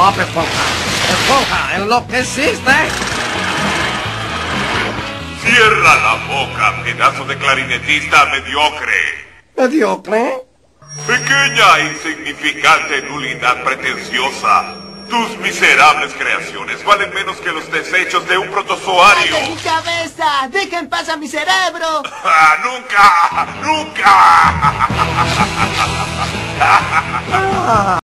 Bob Esponja. Esponja, enloqueciste. Cierra la boca, pedazo de clarinetista mediocre. ¿Mediocre? Pequeña e insignificante nulidad pretenciosa. Tus miserables creaciones valen menos que los desechos de un protozoario. ¡Ay, mi cabeza! ¡Deja en paz a mi cerebro! Ah, ¡Nunca! ¡Nunca!